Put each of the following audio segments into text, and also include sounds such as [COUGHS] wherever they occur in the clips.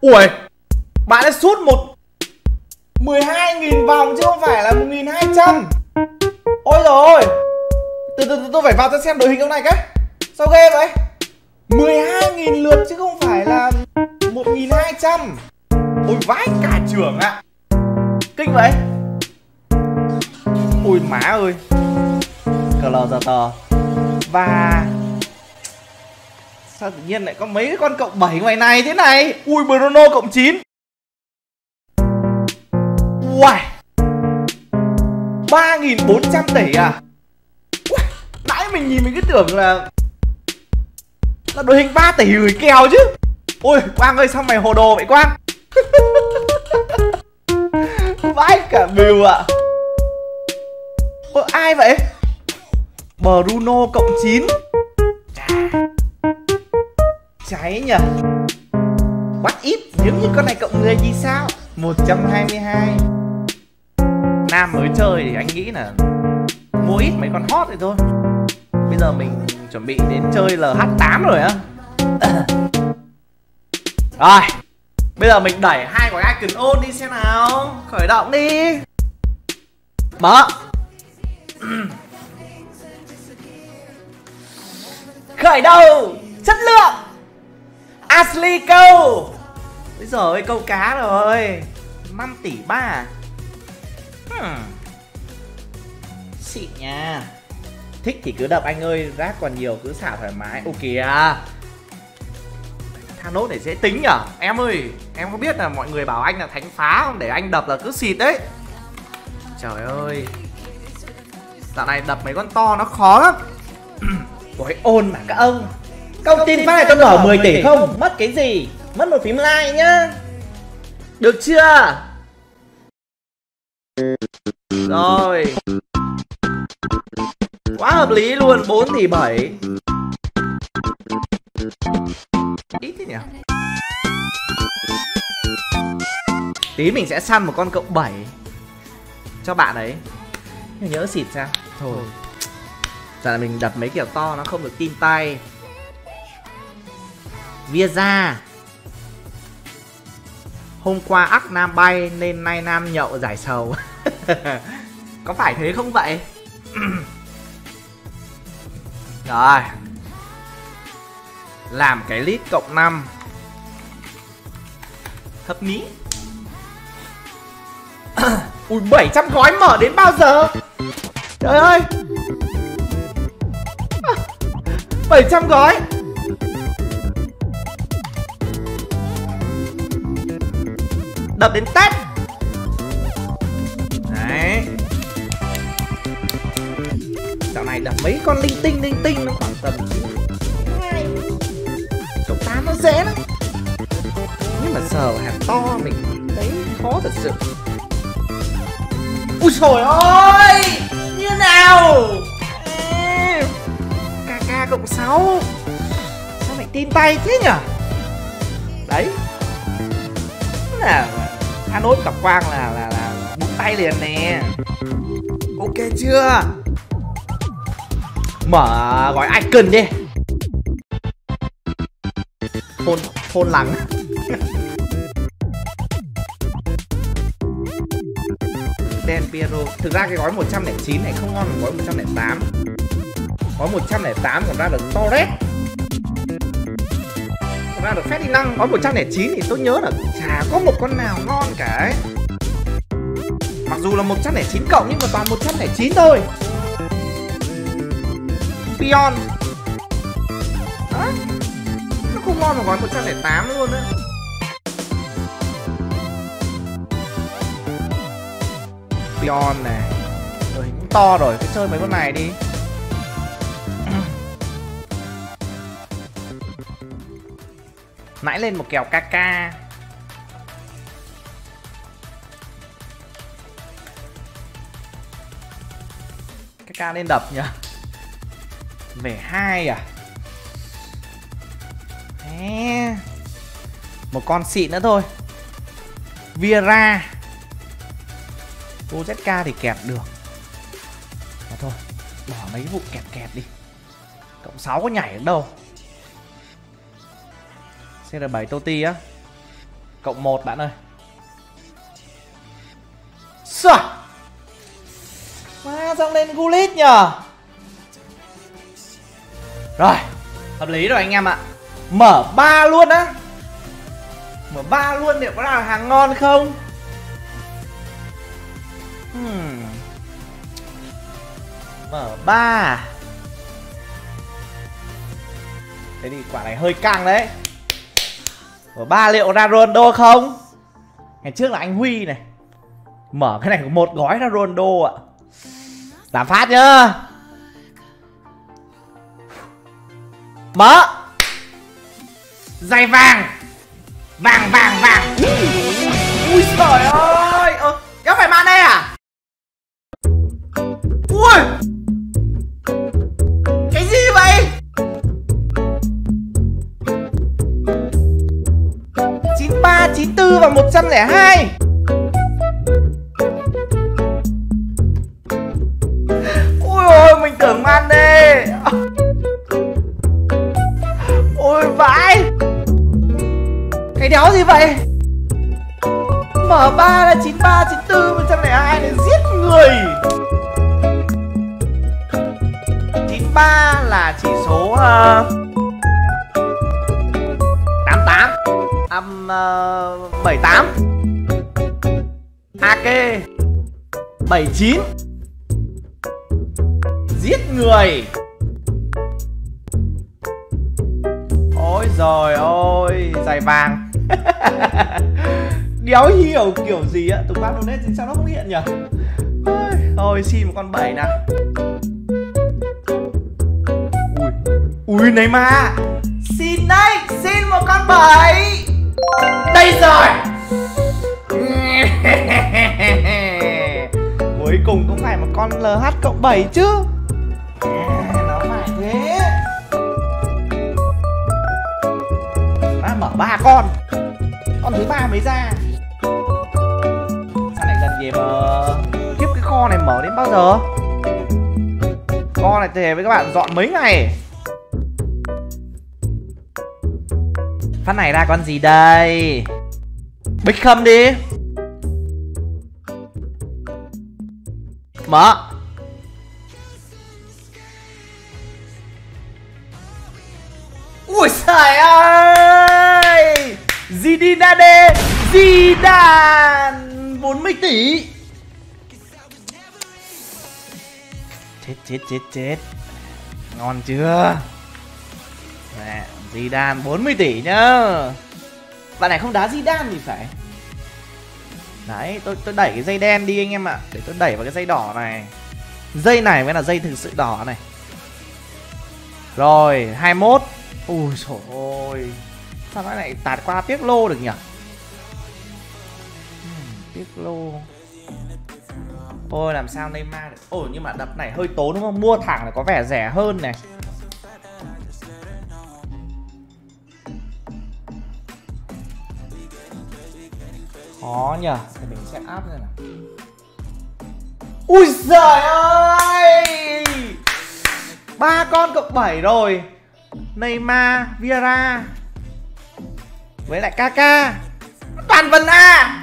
Ui, Bạn đã sút một 12.000 vòng chứ không phải là 1.200 Ôi rồi Từ từ từ, tôi phải vào tôi xem đội hình ông này cái. Sao ghê vậy? 12.000 lượt chứ không phải là 1.200 Ôi, vãi cả trưởng ạ. À. Kinh vậy. Ôi, má ơi. Cờ lờ giờ tờ Và Sao tự nhiên lại có mấy cái con cộng 7 ngoài này thế này? Ui Bruno cộng 9 Uầy. 3.400 tỷ à? Uầy, Nãy mình nhìn mình cứ tưởng là Là đội hình 3 tỷ gửi kèo chứ. Ôi Quang ơi sao mày hồ đồ vậy Quang? [LAUGHS] Vãi cả bìu ạ. À. Ôi ai vậy? Bruno cộng 9 Chà. Cháy nhỉ? What if nếu như con này cộng người thì sao? 122 Nam mới chơi thì anh nghĩ là Mua ít mấy con hot thì thôi. Bây giờ mình chuẩn bị đến chơi LH8 rồi á. [COUGHS] Rồi, Bây giờ mình đẩy hai quả icon ôn đi xem nào. Khởi động đi. Mở. [COUGHS] Khởi đầu. Chất lượng. Ashley câu. Bây giờ ơi câu cá rồi. 5 tỷ 3 à? hmm. Xịn nha. Thích thì cứ đập anh ơi, Rác còn nhiều cứ xả thoải mái. Ok à Thanos này dễ tính nhở? Em ơi, Em có biết là mọi người bảo anh là thánh phá không? Để anh đập là cứ xịt đấy. Trời ơi. Dạo này đập mấy con to nó khó lắm. [CLEARS THROAT] Ôi, ôn mà các ông. Công tin phát này tôi mở 10 tỷ không? Mất cái gì? Mất một phím like nhá. Được chưa? Rồi. Quá hợp lý luôn 4 tỷ 7 Ít thế nhỉ? Tí mình sẽ săn một con cộng 7 Cho bạn ấy. Nhớ xịt ra. Thôi. Giờ là mình đập mấy kiểu to nó không được tin tay Via ra Hôm qua ắc Nam bay nên nay Nam nhậu giải sầu. [LAUGHS] Có phải thế không vậy? [CLEARS THROAT] Rồi. Làm cái lít cộng 5 Hợp lý Ui 700 gói mở đến bao giờ? Trời ơi. À, 700 gói. Đập đến Tết. Đấy. Dạo này đập mấy con linh tinh linh tinh nó khoảng tầm Cộng 8 nó dễ lắm. Nhưng mà sờ hàng to mình thấy khó thật sự. Ui trời ơi Như nào? KK cộng sáu, Sao mày tin tay thế nhở? Đấy là Thanos gặp Quang là là là búng tay liền nè. Ok chưa? Mở gói icon đi. Thôn, thôn lắng Đen Piero. Thực ra cái gói 109 này không ngon bằng gói 108 Gói 108 còn ra được Torres ra được phép đi năng Gói 109 thì tôi nhớ là chả có một con nào ngon cả ấy. Mặc dù là 109 cộng nhưng mà toàn 109 thôi. Pion. Đó Nó không ngon mà gói 108 luôn á. Pion này. Rồi to rồi, cứ chơi mấy con này đi. Nãy lên một kèo KK KK lên đập nhỉ? Về hai à? Thế Một con xịn nữa thôi. Viera OZK thì kẹp được. Mà thôi, Bỏ mấy vụ kẹp kẹp đi. Cộng 6 có nhảy được đâu. CR7 Toti á. Cộng 1 bạn ơi. Sửa Má, dâng lên Gulit nhờ. Rồi, Hợp lý rồi anh em ạ. Mở 3 luôn á. Mở 3 luôn liệu có là hàng ngon không? Hmm. Mở 3 Thế thì quả này hơi căng đấy. Ở ba liệu ra Ronaldo không? Ngày trước là anh Huy này. Mở cái này một gói ra Ronaldo ạ. Làm phát nhá. Mở. Dây vàng. Vàng vàng vàng. Ui, trời ơi. 102 Ôi ôi mình tưởng man đê. Ôi vãi. Cái đéo gì vậy? M3 là 93, 94, 102 này giết người. 93 là chỉ số ờ, uh, 88 âm ờ, bảy tám. AK 79 Giết người. Ôi rồi ôi Dài vàng. [LAUGHS] Đéo hiểu kiểu gì á Tùng bác donate thì sao nó không hiện nhỉ? Thôi, xin một con bảy nào. Ui Ui này mà Xin đây Xin một con bảy. Đây rồi [LAUGHS] Cuối cùng cũng phải một con LH cộng 7 chứ. À, Nó phải thế. Đã mở ba con. Con thứ ba mới ra. Sao lại gần về mà Kiếp cái kho này mở đến bao giờ? Kho này thề với các bạn dọn mấy ngày. Phát này ra con gì đây? Bích khâm đi. Mở. Ui trời ơi! Zidane Zidane 40 tỷ. Chết chết chết chết. Ngon chưa? Nè. Zidane 40 tỷ nhá. Bạn này không đá Zidane thì phải. Đấy, tôi tôi đẩy cái dây đen đi anh em ạ. Để tôi đẩy vào cái dây đỏ này. Dây này mới là dây thực sự đỏ này. Rồi 21 Ui trời ơi Sao nó lại tạt qua tiếc lô được nhỉ? Hmm, tiếc lô. Ôi làm sao Neymar được? Ôi nhưng mà đập này hơi tốn đúng không? Mua thẳng là có vẻ rẻ hơn này. Khó nhờ Thì mình sẽ áp ra nào. Ui giời ơi! Ba con cộng 7 rồi. Neymar, Vieira Với lại Kaka Toàn vần A!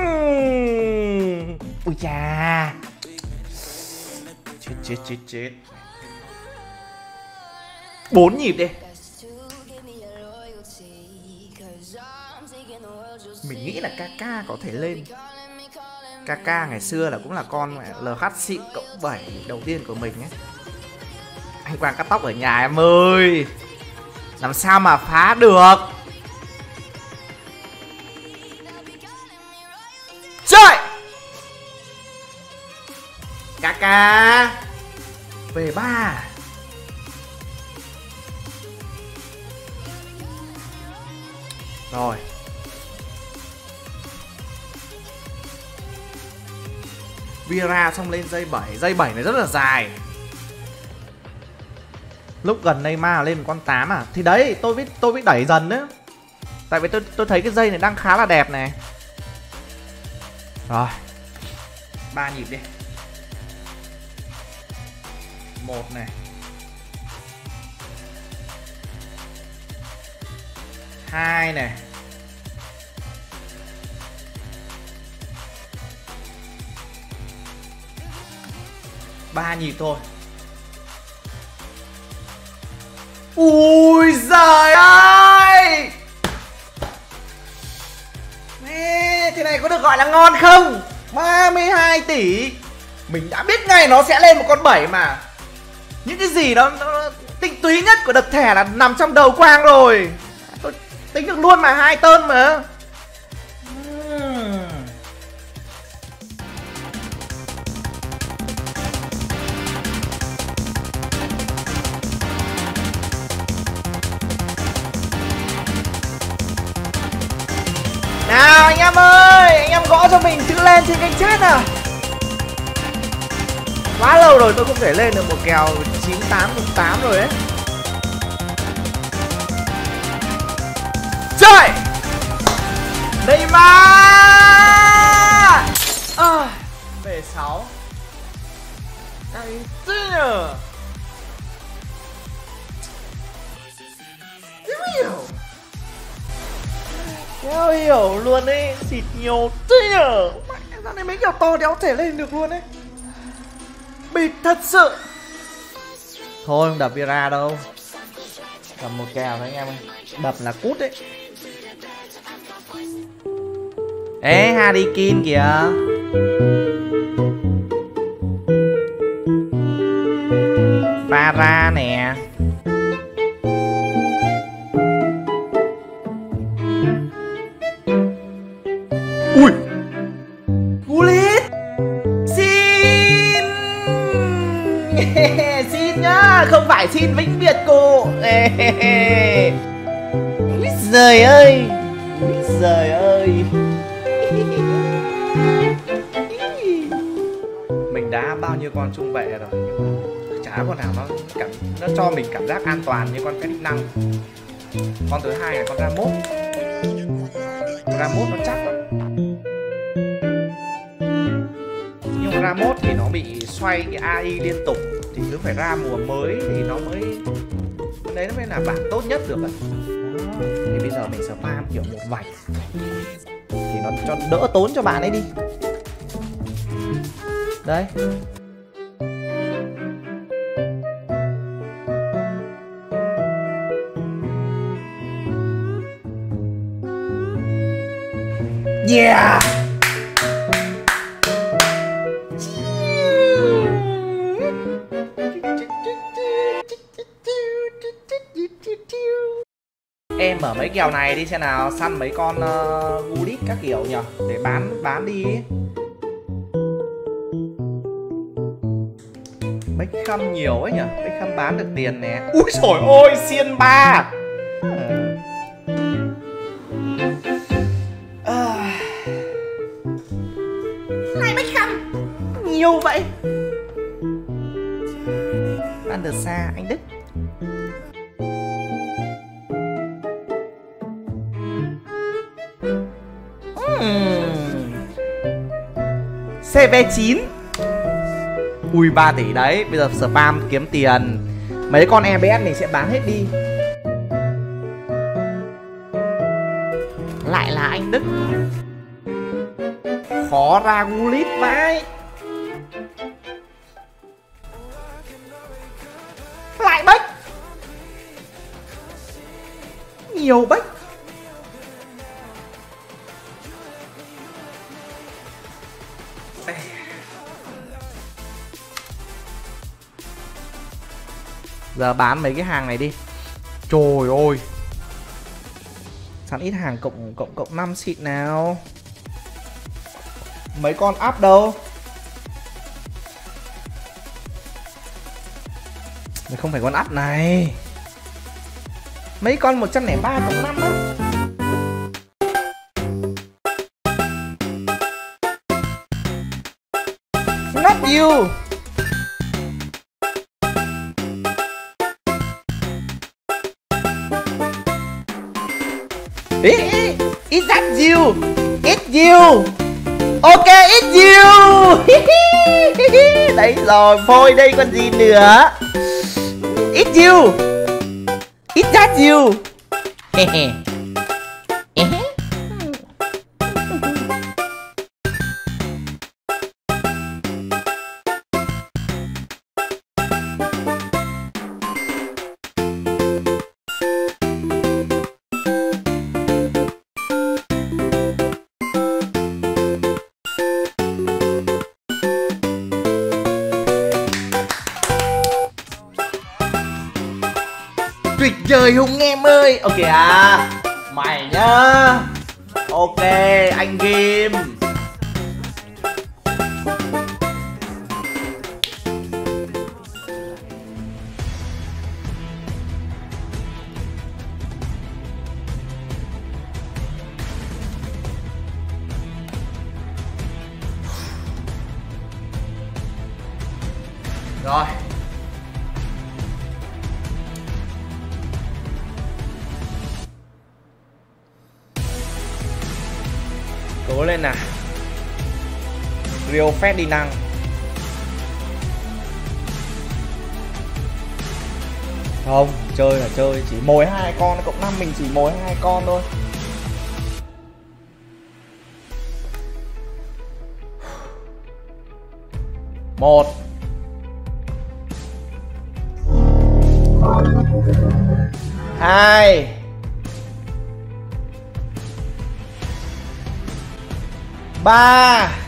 Uhm. Ui chà. Chết chết chết chết. Bốn nhịp đi. Mình nghĩ là Kaka có thể lên. Kaka ngày xưa là cũng là con LHC cộng 7 đầu tiên của mình ấy. Anh Quang cắt tóc ở nhà em ơi. Làm sao mà phá được? Trời Kaka Về ba. Rồi. Vira xong lên dây 7 Dây 7 này rất là dài. Lúc gần Neymar lên con 8 à? Thì đấy, tôi biết tôi biết đẩy dần đấy. Tại vì tôi tôi thấy cái dây này đang khá là đẹp này. Rồi. Ba nhịp đi. Một này. Hai này. Ba nhịp thôi. Ui giời ơi! Mê, thế này có được gọi là ngon không? 32 tỷ. Mình đã biết ngay nó sẽ lên một con 7 mà. Những cái gì đó nó, tinh túy nhất của đợt thẻ là nằm trong đầu quang rồi. Tôi tính được luôn mà hai tơn mà. Cho mình chữ lên trên kênh chat à Quá lâu rồi tôi không thể lên được một kèo 9808 rồi đấy. Trời Neymar! À, Về 6 Cái gì nhờ Đéo hiểu luôn ấy Xịt nhiều thế nhở? Mẹ ra này mấy kèo to đéo thể lên được luôn ấy. Bịt thật sự. Thôi không đập Vira đâu. Cầm một kèo thôi anh em ơi. Đập là cút đấy Ê Harry Kane kìa. Vara nè giời ơi! Úi giời ơi! Mình đã bao nhiêu con trung vệ rồi, nhưng mà chả con nào nó cảm, nó cho mình cảm giác an toàn như con phép năng con thứ hai là con Ramos. Ramos nó chắc lắm. Nhưng mà mốt thì nó bị xoay cái AI liên tục, thì cứ phải ra mùa mới thì nó mới, đấy nó mới là bản tốt nhất được ạ thì bây giờ mình spam kiểu một vạch. Thì nó cho đỡ tốn cho bạn ấy đi. Đấy Yeah! Mấy kèo này đi xem nào. Săn mấy con uh, Gullit các kiểu nhỉ? Để bán bán đi. Mấy khăm nhiều ấy nhỉ? Mấy khăm bán được tiền nè. Ui trời ơi xiên ba! Này mấy khăm Nhiều vậy. Van der Sa anh Đức CV9 Ui 3 tỷ đấy. Bây giờ spam kiếm tiền. Mấy con EBS mình sẽ bán hết đi. Lại là anh Đức. Khó ra Gullit vãi. Lại bách. Nhiều bách. Giờ bán mấy cái hàng này đi. Trời ơi. Sẵn ít hàng cộng cộng cộng 5 xịn nào. Mấy con áp đâu? Mày không phải con áp này. Mấy con 103 cộng 5 á. Is that you? It's you Ok, it's [LAUGHS] you Đấy rồi, phôi đây còn gì nữa It's you It's that you? Tuyệt vời hùng em ơi. Ok à. Mày nhá. Ok anh game cố lên nào. Rio Ferdinand. Không, chơi là chơi, chỉ mồi hai con, cộng năm mình chỉ mồi hai con thôi. Một. Hai. 八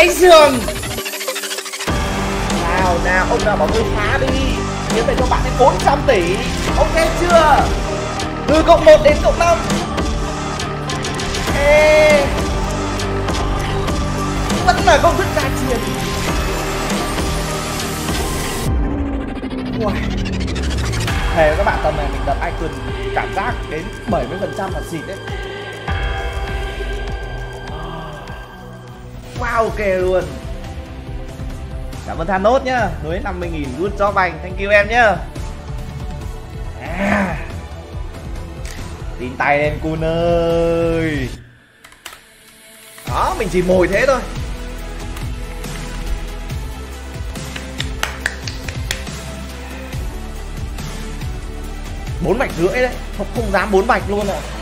cháy giường nào nào ông nào bảo tôi phá đi. Nhớ về cho bạn ấy 400 tỷ. Ok chưa? Từ cộng 1 đến cộng 5 Ê, vẫn là công thức gia truyền Uầy. thề các bạn tầm này mình tập icon cảm giác đến 70% là xịt đấy. Quá ok luôn. Cảm ơn Thanos nhá. Nối 50.000 good job anh. Thank you em nhá. À. tin tay lên cun ơi. Đó mình chỉ mồi thế thôi. Bốn mạch rưỡi đấy. Không, không dám bốn mạch luôn ạ. à.